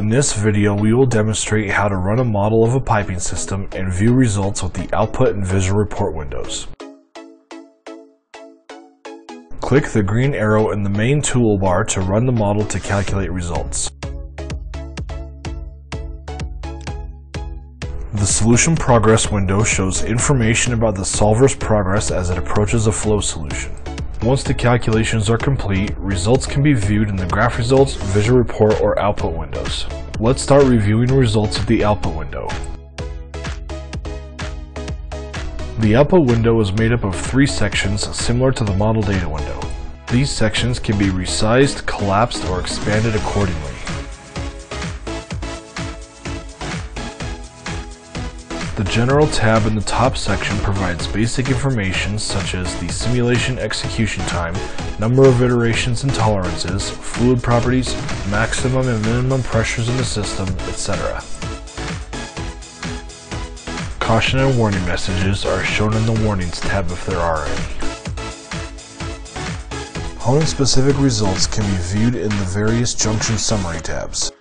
In this video, we will demonstrate how to run a model of a piping system and view results with the Output and Visual Report windows. Click the green arrow in the main toolbar to run the model to calculate results. The Solution Progress window shows information about the solver's progress as it approaches a flow solution. Once the calculations are complete, results can be viewed in the Graph Results, Visual Report, or Output windows. Let's start reviewing results of the Output window. The Output window is made up of three sections similar to the Model Data window. These sections can be resized, collapsed, or expanded accordingly. General tab in the top section provides basic information such as the simulation execution time, number of iterations and tolerances, fluid properties, maximum and minimum pressures in the system, etc. Caution and warning messages are shown in the Warnings tab if there are any. Honing specific results can be viewed in the various junction summary tabs.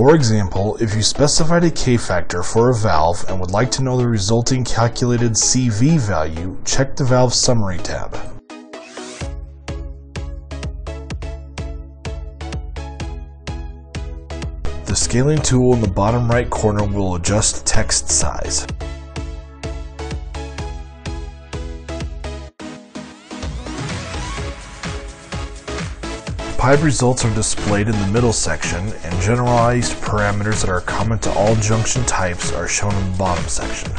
For example, if you specified a K-factor for a valve and would like to know the resulting calculated CV value, check the Valve Summary tab. The scaling tool in the bottom right corner will adjust text size. Pipe results are displayed in the middle section, and generalized parameters that are common to all junction types are shown in the bottom section.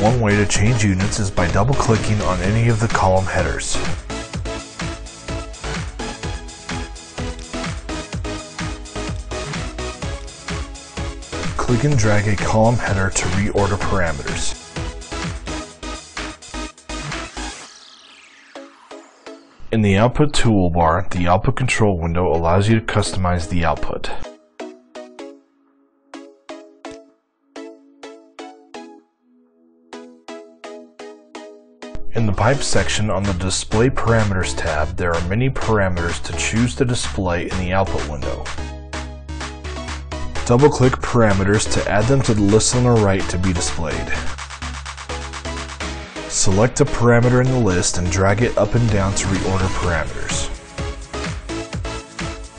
One way to change units is by double-clicking on any of the column headers. Click and drag a column header to reorder parameters. In the Output toolbar, the Output Control window allows you to customize the output. In the Pipe section on the Display Parameters tab, there are many parameters to choose to display in the Output window. Double-click Parameters to add them to the list on the right to be displayed. Select a parameter in the list and drag it up and down to reorder parameters.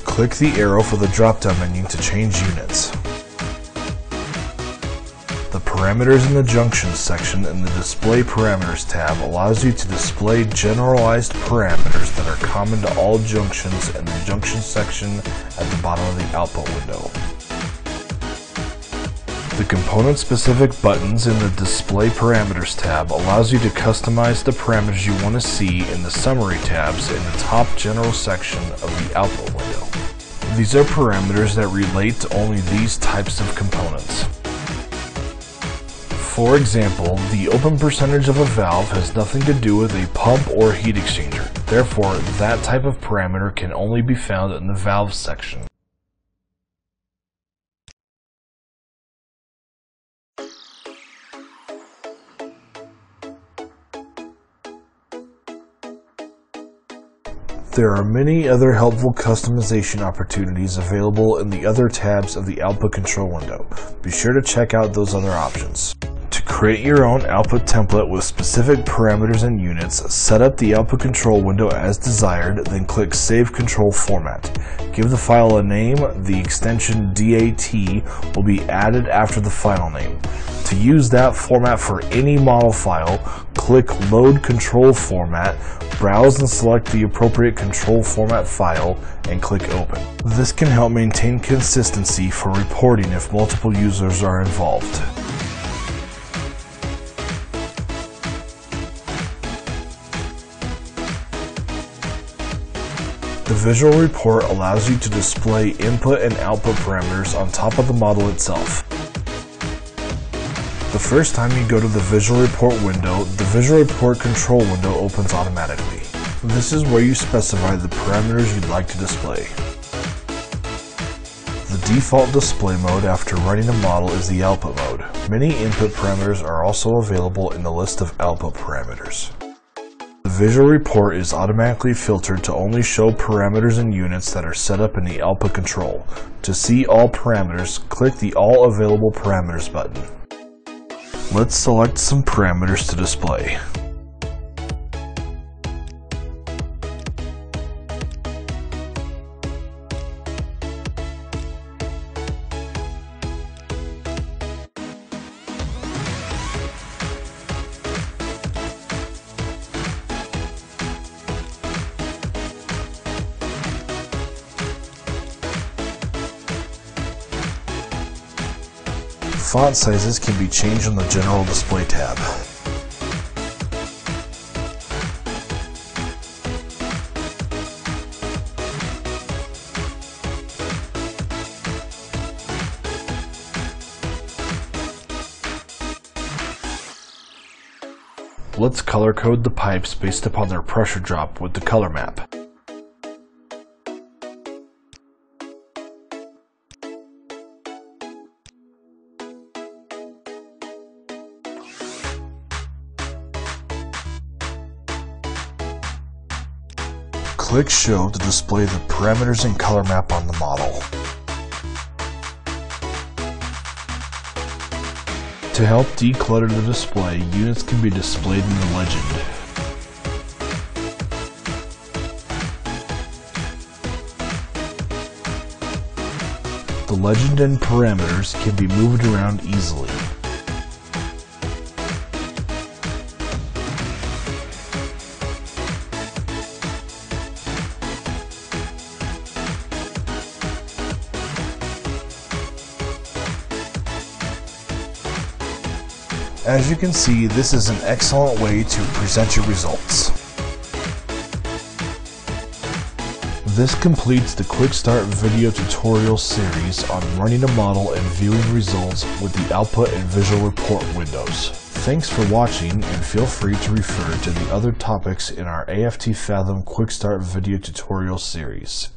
Click the arrow for the drop-down menu to change units. The Parameters in the Junctions section in the Display Parameters tab allows you to display generalized parameters that are common to all junctions in the Junctions section at the bottom of the Output window. The component-specific buttons in the Display Parameters tab allows you to customize the parameters you want to see in the Summary tabs in the top general section of the Output window. These are parameters that relate to only these types of components. For example, the open percentage of a valve has nothing to do with a pump or heat exchanger. Therefore, that type of parameter can only be found in the Valve section. There are many other helpful customization opportunities available in the other tabs of the Output Control window. Be sure to check out those other options. Create your own output template with specific parameters and units, set up the Output Control window as desired, then click Save Control Format. Give the file a name, the extension DAT will be added after the file name. To use that format for any model file, click Load Control Format, browse and select the appropriate control format file, and click Open. This can help maintain consistency for reporting if multiple users are involved. The visual report allows you to display input and output parameters on top of the model itself. The first time you go to the Visual Report window, the Visual Report control window opens automatically. This is where you specify the parameters you'd like to display. The default display mode after running a model is the output mode. Many input parameters are also available in the list of output parameters. Visual Report is automatically filtered to only show parameters and units that are set up in the output control. To see all parameters, click the All Available Parameters button. Let's select some parameters to display. Font sizes can be changed on the General Display tab. Let's color code the pipes based upon their pressure drop with the color map. Click Show to display the parameters and color map on the model. To help declutter the display, units can be displayed in the legend. The legend and parameters can be moved around easily. As you can see, this is an excellent way to present your results. This completes the Quick Start video tutorial series on running a model and viewing results with the Output and Visual Report windows. Thanks for watching and feel free to refer to the other topics in our AFT Fathom Quick Start video tutorial series.